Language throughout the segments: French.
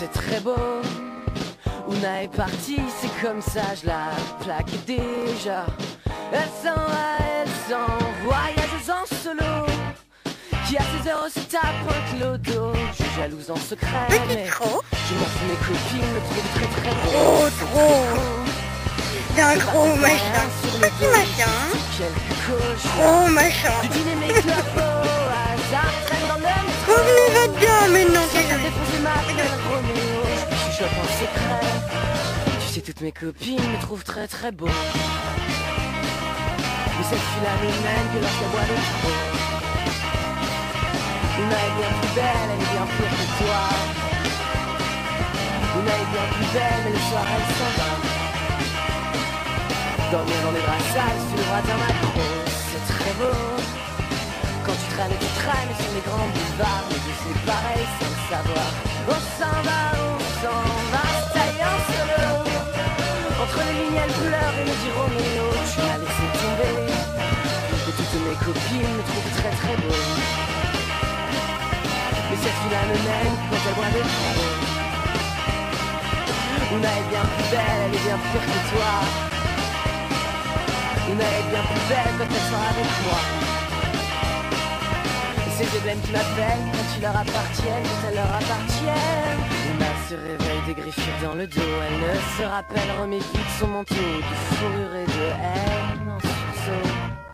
c'est très beau. Una est partie, c'est comme ça, je la plaque déjà. Elle s'en va, elle s'en voyageuse en solo. Qui à ses heures se tape un clodo. Je suis jalouse en secret, mais je m'en fous, mes copines me trouvent très très beau. Trop, trop. C'est un gros machin. Sur le Petit dos, machin. Quel cochon. Gros machin. Du dîner mes clubs au hasard traîne dans le métro. Défoncé ma. Je chuchote en secret. Tu sais, toutes mes copines me trouvent très très beau. Mais cette fille-là me mène que lorsqu'elle boit de trop. Una est bien plus belle, elle est bien pire que toi. Una est bien plus belle, mais le soir elle s'en va. Dormir dans les bras sales sur le bras d'un macro, c'est très beau. Quand tu traînes, tu traînes sur les grands boulevards, mais deux c'est pareil sans le savoir. On s'en va, on s'en va, se tailler en solo. Entre les lignes, elle pleure et me dit Roméo, tu m'as laissé tomber. Et toutes mes copines me trouvent très très beau. Mais cette fille-là me mène quand elle boit des trop. Una est bien plus belle, elle est bien pire que toi. Una est bien plus belle quand elle sort avec moi. Blêmes qui m'appellent quand ils leur appartiennent, quand elles leur appartiennent. Una se réveille des griffures dans le dos, elle ne se rappelle, remet vite son manteau de fourrure et de haine en sursaut.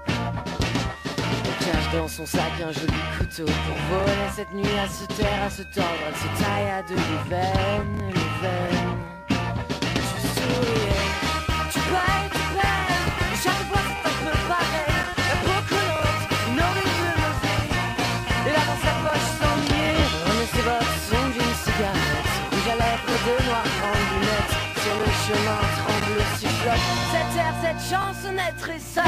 Elle cache dans son sac un joli couteau pour voler cette nuit à se taire, à se tordre, elle se taille à deux veines. Bottes, son d'une cigarette, rouge à lèvres de noir en lunettes, sur le chemin tremble, sifflote, cette air, cette chansonnette et ça.